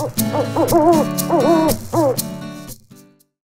こうここう。